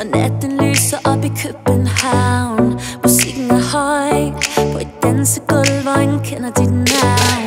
Og natten lyser op i København. Musikken er høj. På et dansegulv, hvor ingen kender dit navn.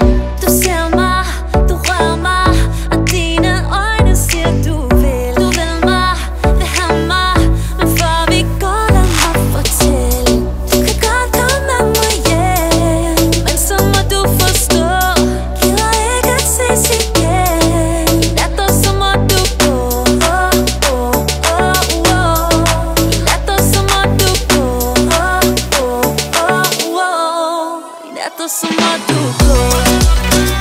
to są na duchu